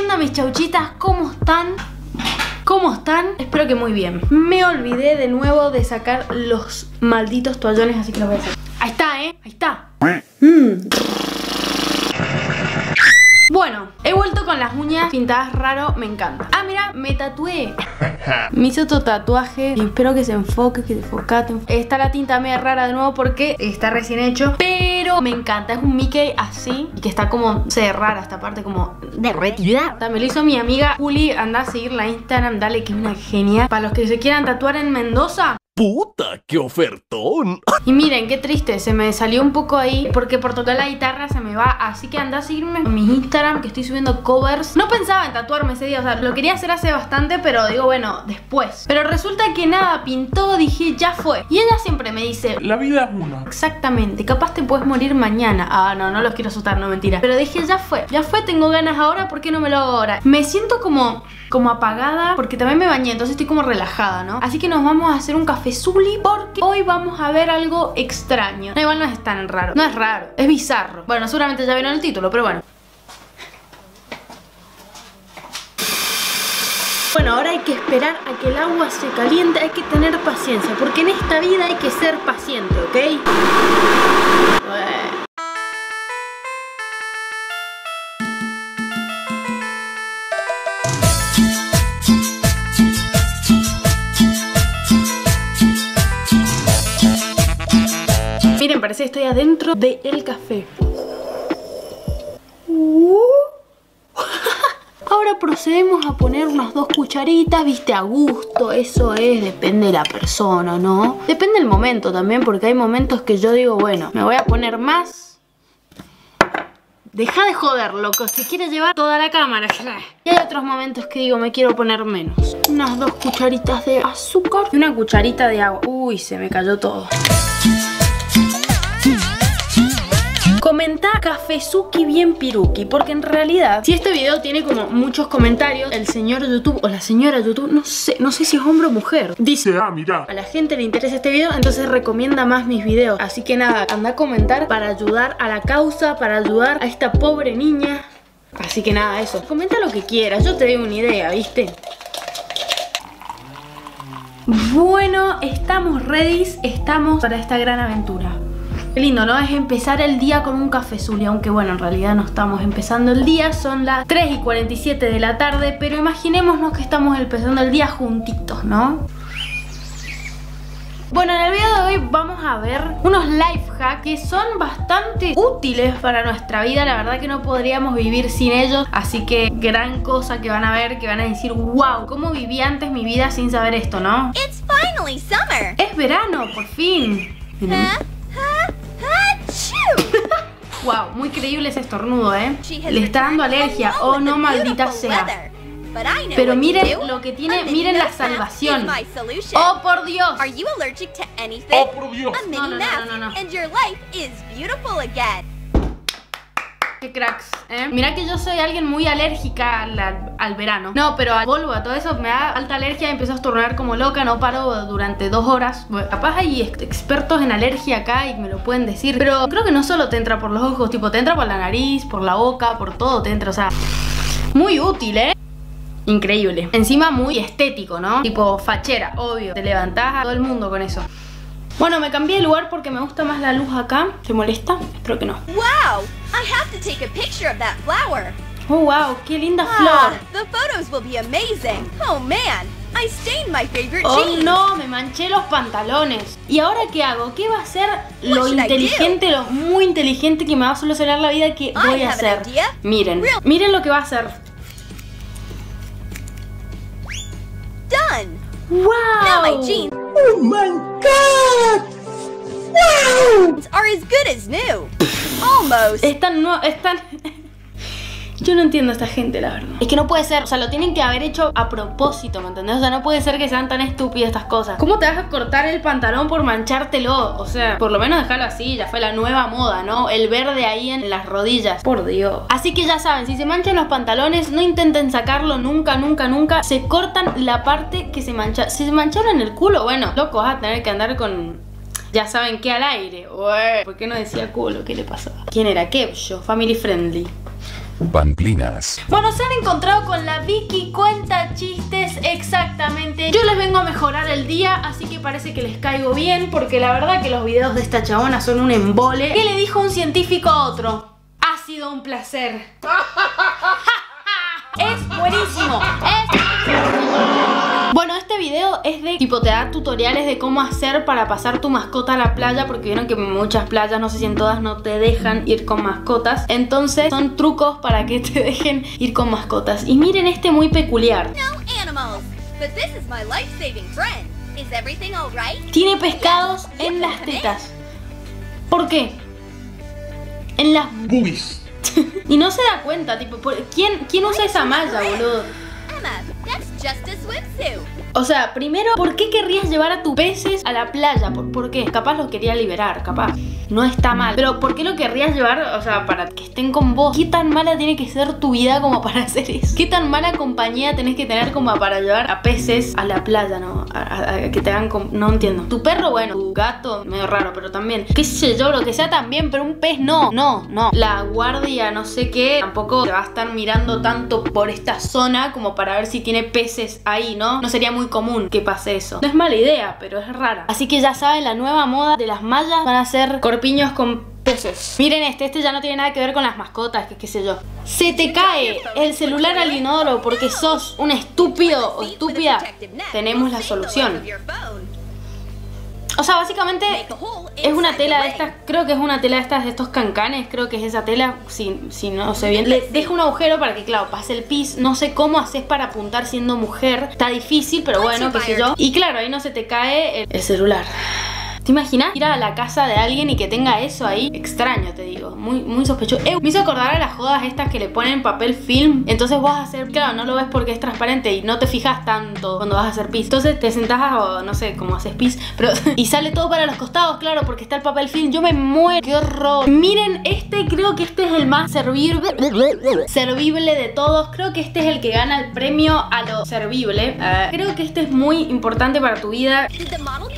onda mis chauchitas? ¿Cómo están? ¿Cómo están? Espero que muy bien. Me olvidé de nuevo de sacar los malditos toallones, así que lo voy a hacer. Ahí está, ¿eh? Ahí está. Mm. Bueno, he vuelto con las uñas pintadas raro, me encanta. Ah, mira, me tatué. Me hice otro tatuaje y espero que se enfoque, que se enfocate. Está la tinta media rara de nuevo porque está recién hecho, pero me encanta. Es un Mickey así y que está como, se rara esta parte como derretida. Me lo hizo mi amiga Juli, anda a seguirla en Instagram, dale que es una genia. Para los que se quieran tatuar en Mendoza, ¡Puta, qué ofertón! Y miren, qué triste, se me salió un poco ahí porque por tocar la guitarra se me va. Así que anda a seguirme en mi Instagram que estoy subiendo covers. No pensaba en tatuarme ese día, o sea, lo quería hacer hace bastante, pero digo, bueno, después. Pero resulta que nada, pintó, dije, ya fue. Y ella siempre me dice, La vida es una. Exactamente, capaz te puedes morir mañana. Ah, no, no los quiero asustar, no mentira. Pero dije, ya fue, ya fue, tengo ganas ahora, ¿por qué no me lo hago ahora? Me siento como, como apagada porque también me bañé, entonces estoy como relajada, ¿no? Así que nos vamos a hacer un café Zuli porque hoy vamos a ver algo extraño. No, igual no es tan raro, no es raro, es bizarro. Bueno, seguramente ya vieron el título, pero bueno. Bueno, ahora hay que esperar a que el agua se caliente, hay que tener paciencia, porque en esta vida hay que ser paciente, ¿ok? Bueno. Miren, parece que estoy adentro del café. Uh. Ahora procedemos a poner unas dos cucharitas, viste, a gusto, eso es, depende de la persona, ¿no? Depende del momento también, porque hay momentos que yo digo, bueno, me voy a poner más. Deja de joder, loco, si quieres llevar toda la cámara. Y hay otros momentos que digo, me quiero poner menos. Unas dos cucharitas de azúcar y una cucharita de agua. Uy, se me cayó todo. Comenta Cafezuki bien piruki Porque en realidad, si este video tiene como muchos comentarios El señor YouTube o la señora YouTube No sé, no sé si es hombre o mujer Dice, Ah, mira. a la gente le interesa este video Entonces recomienda más mis videos Así que nada, anda a comentar para ayudar a la causa Para ayudar a esta pobre niña Así que nada, eso Comenta lo que quieras, yo te doy una idea, ¿viste? Bueno, estamos ready, estamos para esta gran aventura. Qué lindo, ¿no? Es empezar el día con un café aunque bueno, en realidad no estamos empezando el día, son las 3 y 47 de la tarde, pero imaginémonos que estamos empezando el día juntitos, ¿no? Bueno, en el video de hoy vamos a ver unos life hacks que son bastante útiles para nuestra vida. La verdad que no podríamos vivir sin ellos. Así que gran cosa que van a ver, que van a decir, wow, ¿cómo viví antes mi vida sin saber esto, no? It's finally summer. Es verano, por fin. Miren. Wow, muy creíble ese estornudo, ¿eh? Le está dando alergia. Oh, no, maldita sea. Pero miren lo que tiene, miren la salvación. is my solution. ¡Oh, por Dios! Are you allergic to anything? Oh, por Dios. No, no, no, no, no, Qué cracks, ¿eh? Mira que yo soy alguien muy alérgica al, verano. No, pero al polvo, a todo eso me da alta alergia y empiezo a estornudar como loca, no paro durante dos horas. Bueno, capaz hay ex- expertos en alergia acá y me lo pueden decir. Pero creo que no solo te entra por los ojos, tipo, te entra por la nariz, por la boca, por todo te entra, o sea, muy útil, ¿eh? Increíble. Encima muy estético, ¿no? Tipo fachera, obvio. Te levantás a todo el mundo con eso. Bueno, me cambié de lugar porque me gusta más la luz acá. ¿Te molesta? Espero que no. Wow! I have to take a picture of that flower. Oh, wow, qué linda Ah, flor. the photos will be amazing. Oh man, I stained my favorite Oh jeans. no, me manché los pantalones. ¿Y ahora qué hago? ¿Qué va a ser lo I inteligente, lo muy inteligente que me va a solucionar la vida que voy a have an hacer? idea. Miren, Real- miren lo que va a hacer. Done. ¡Wow! Now my jeans ¡Oh, my God! are as good as new. Almost. Están no, están. Yo no entiendo a esta gente, la verdad. Es que no puede ser, o sea, lo tienen que haber hecho a propósito, ¿me entendés? O sea, no puede ser que sean tan estúpidas estas cosas. ¿Cómo te vas a cortar el pantalón por manchártelo? O sea, por lo menos dejarlo así, ya fue la nueva moda, ¿no? El verde ahí en las rodillas. Por Dios. Así que ya saben, si se manchan los pantalones, no intenten sacarlo nunca, nunca, nunca. Se cortan la parte que se mancha. Si se mancharon el culo, bueno, loco, vas a tener que andar con ya saben qué al aire. Ué, ¿Por qué no decía culo? ¿Qué le pasaba? ¿Quién era? Kev, yo, family friendly. Pamplinas. Bueno, se han encontrado con la Vicky cuenta chistes exactamente. Yo les vengo a mejorar el día, así que parece que les caigo bien, porque la verdad que los videos de esta chabona son un embole. ¿Qué le dijo un científico a otro? Ha sido un placer. es buenísimo. Es de tipo te da tutoriales de cómo hacer para pasar tu mascota a la playa porque vieron que muchas playas, no sé si en todas no te dejan ir con mascotas. Entonces son trucos para que te dejen ir con mascotas. Y miren este muy peculiar. No animals. But this is my life-saving friend. Is everything all right? Tiene pescados en las tetas. ¿Por qué? En las Boobies. Y no se da cuenta, tipo, ¿por- ¿quién, quién usa esa malla, boludo? Emma, that's just a swimsuit. O sea, primero, ¿por qué querrías llevar a tus peces a la playa? ¿Por, qué? Capaz los quería liberar, capaz. No está mal. Pero ¿por qué lo querrías llevar? O sea, para que estén con vos. ¿Qué tan mala tiene que ser tu vida como para hacer eso? ¿Qué tan mala compañía tenés que tener como para llevar a peces a la playa, no? A, a- que te hagan... No entiendo. Tu perro, bueno. Tu gato, medio raro, pero también. Qué sé yo, lo que sea también, pero un pez no. No, no. La guardia, no sé qué, tampoco te va a estar mirando tanto por esta zona como para ver si tiene peces ahí, ¿no? No sería muy común que pase eso. No es mala idea, pero es rara. Así que ya saben, la nueva moda de las mallas van a ser corpiños con peces. Miren este, este ya no tiene nada que ver con las mascotas, que qué sé yo. Se te cae el celular al inodoro porque sos un estúpido o estúpida. Tenemos la solución. O sea, básicamente es una tela de estas, creo que es una tela de estas de estos cancanes, creo que es esa tela, si, si no sé bien. Le deja un agujero para que, claro, pase el pis. No sé cómo haces para apuntar siendo mujer. Está difícil, pero bueno, qué sé yo. Y claro, ahí no se te cae el, el celular. ¿Te ir a la casa de alguien y que tenga eso ahí? Extraño, te digo. Muy, muy sospechoso. Eh, me hizo acordar a las jodas estas que le ponen papel film. Entonces vas a hacer, claro, no lo ves porque es transparente y no te fijas tanto cuando vas a hacer pis. Entonces te sentás o no sé cómo haces pis, pero y sale todo para los costados, claro, porque está el papel film. Yo me muero. Qué horror. Miren, este creo que este es el más servible, servible de todos. Creo que este es el que gana el premio a lo servible. Creo que este es muy importante para tu vida. The model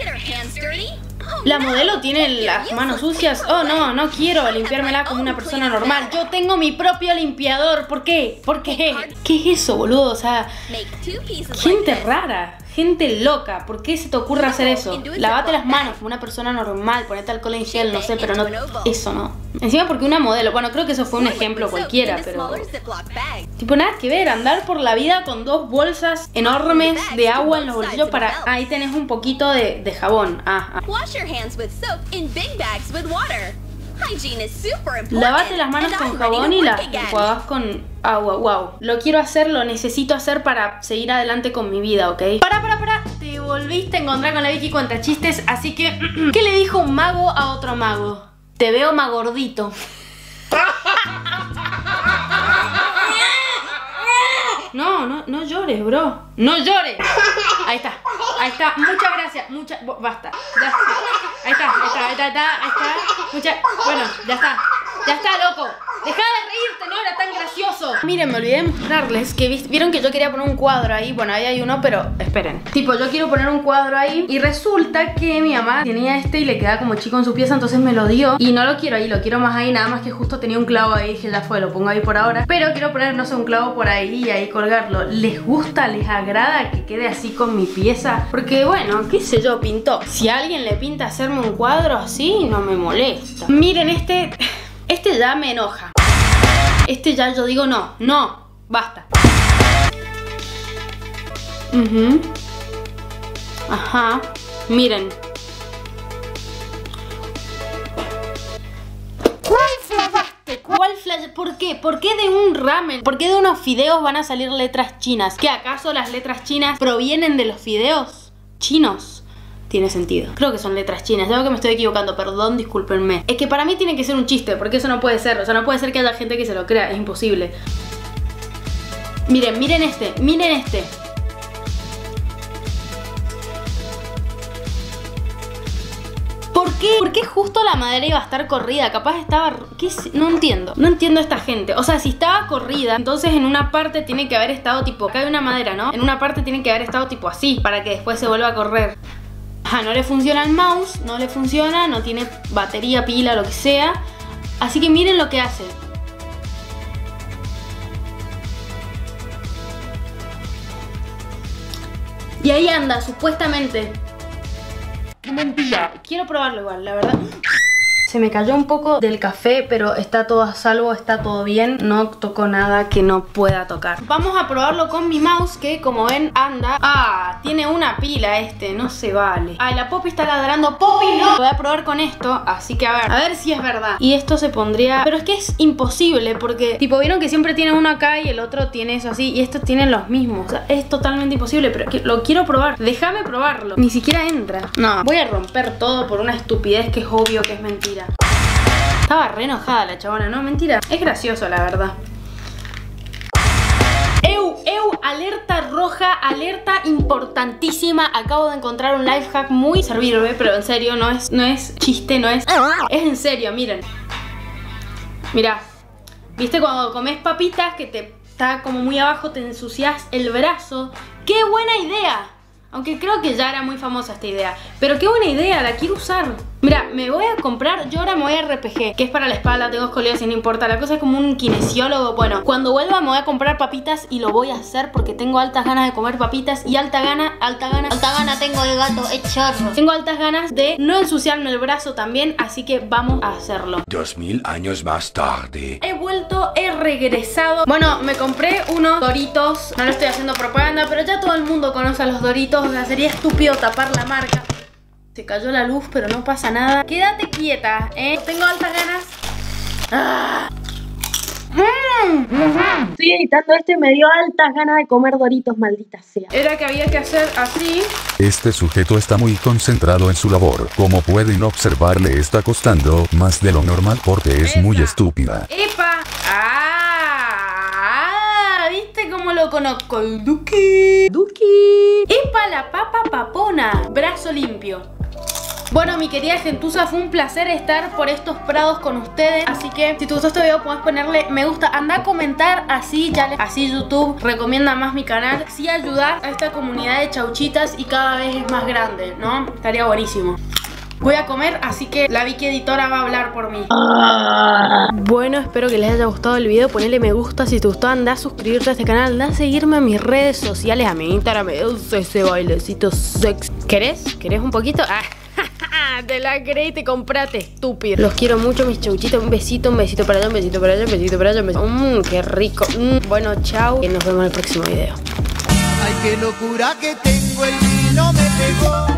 La modelo tiene las manos sucias. Oh, no, no quiero limpiármela como una persona normal. Yo tengo mi propio limpiador. ¿Por qué? ¿Por qué? ¿Qué es eso, boludo? O sea, gente rara, gente loca. ¿Por qué se te ocurre hacer eso? Lavate las manos como una persona normal, ponete alcohol en gel, no sé, pero no. Eso no. Encima porque una modelo. Bueno, creo que eso fue un ejemplo cualquiera, pero. Tipo, nada que ver, andar por la vida con dos bolsas enormes de agua en los bolsillos para. Ahí tenés un poquito de, de jabón. Ah, ah. Lavate las manos con jabón y las enjuagas con agua. Wow. Lo quiero hacer, lo necesito hacer para seguir adelante con mi vida, ¿ok? Para, para, para. Te volviste a encontrar con la Vicky cuenta chistes, así que. ¿Qué le dijo un mago a otro mago? Te veo más gordito. No, no, no llores, bro. No llores. Ahí está. Ahí está. Muchas gracias. Muchas. Basta. Ya. Ahí está, ahí está, ahí está, ahí está, ahí está. Muchas. Bueno, ya está. Ya está, loco. Deja de reírte, no era tan gracioso. Miren, me olvidé de mostrarles que vieron que yo quería poner un cuadro ahí. Bueno, ahí hay uno, pero esperen. Tipo, yo quiero poner un cuadro ahí. Y resulta que mi mamá tenía este y le queda como chico en su pieza, entonces me lo dio. Y no lo quiero ahí, lo quiero más ahí. Nada más que justo tenía un clavo ahí. Dije, ya fue, lo pongo ahí por ahora. Pero quiero poner, no sé, un clavo por ahí y ahí colgarlo. ¿Les gusta? ¿Les agrada que quede así con mi pieza? Porque, bueno, qué sé yo, pintó. Si alguien le pinta hacerme un cuadro así, no me molesta. Miren, este. Este ya me enoja. Este ya yo digo no, no, basta. Ujú. Ajá. Miren. ¿Cuál flash? ¿Por qué? ¿Por qué de un ramen? ¿Por qué de unos fideos van a salir letras chinas? ¿Que acaso las letras chinas provienen de los fideos chinos? Tiene sentido. Creo que son letras chinas. Veo que me estoy equivocando, perdón, discúlpenme. Es que para mí tiene que ser un chiste, porque eso no puede ser. O sea, no puede ser que haya gente que se lo crea, es imposible. Miren, miren este, miren este. ¿Por qué? ¿Por qué justo la madera iba a estar corrida? Capaz estaba... ¿qué? No entiendo. No entiendo a esta gente. O sea, si estaba corrida, entonces en una parte tiene que haber estado tipo... Acá hay una madera, ¿no? En una parte tiene que haber estado tipo así, para que después se vuelva a correr no le funciona el mouse, no le funciona, no tiene batería, pila, lo que sea. Así que miren lo que hace. Y ahí anda, supuestamente. Quiero probarlo igual, la verdad. Se me cayó un poco del café, pero está todo a salvo, está todo bien. No toco nada que no pueda tocar. Vamos a probarlo con mi mouse, que como ven anda. Ah, tiene una pila este, no se vale. Ah, la Poppy está ladrando. ¡Poppy, no! Voy a probar con esto, así que a ver, a ver si es verdad. Y esto se pondría... Pero es que es imposible, porque tipo, vieron que siempre tiene uno acá y el otro tiene eso así. Y estos tienen los mismos. O sea, es totalmente imposible, pero lo quiero probar. Déjame probarlo. Ni siquiera entra. No, voy a romper todo por una estupidez que es obvio que es mentira. Estaba re enojada la chabona, no, mentira. Es gracioso, la verdad. Eu, eu, alerta roja, alerta importantísima. Acabo de encontrar un life hack muy servible, pero en serio, no es, no es chiste, no es. Es en serio, miren. Mirá. ¿Viste cuando comes papitas que te está como muy abajo, te ensucias el brazo? ¡Qué buena idea! Aunque creo que ya era muy famosa esta idea. Pero qué buena idea, la quiero usar. Mira, me voy a comprar, yo ahora me voy a RPG, que es para la espalda, tengo escoliosis, no importa. La cosa es como un kinesiólogo. Bueno, cuando vuelva me voy a comprar papitas y lo voy a hacer porque tengo altas ganas de comer papitas y alta gana, alta gana, alta gana tengo de gato, es. Tengo altas ganas de no ensuciarme el brazo también, así que vamos a hacerlo. Dos mil años más tarde. He vuelto, he regresado. Bueno, me compré unos Doritos. No le estoy haciendo propaganda, pero ya todo el mundo conoce a los Doritos. O sea, sería estúpido tapar la marca. Se cayó la luz, pero no pasa nada. Quédate quieta, ¿eh? Tengo altas ganas. Ah. Estoy editando esto y me dio altas ganas de comer Doritos, maldita sea. Era que había que hacer así. Este sujeto está muy concentrado en su labor. Como pueden observar le está costando más de lo normal porque es muy estúpida. ¡Epa! ¡Ah! ¿Viste cómo lo conozco? El Duki. Duki. ¡Epa la papa papona! Brazo limpio. Bueno, mi querida gentuza, fue un placer estar por estos prados con ustedes. Así que si te gustó este video, puedes ponerle me gusta. Anda a comentar, así ya le- así YouTube recomienda más mi canal. Sí ayudar a esta comunidad de chauchitas y cada vez es más grande, ¿no? Estaría buenísimo. Voy a comer, así que la Vicky editora va a hablar por mí. Bueno, espero que les haya gustado el video. Ponele me gusta si te gustó. Anda a suscribirte a este canal. Anda a seguirme en mis redes sociales. A mi Instagram me ese bailecito sex. ¿Querés? ¿Querés un poquito? Ah, te la creí y te compraste, estúpido. Los quiero mucho, mis chauchitos. Un besito, un besito para allá, un besito para allá, un besito para allá. Un besito. Mmm, qué rico. Mm, bueno, chao. Y nos vemos en el próximo video. Ay, qué locura que tengo, el vino me pegó.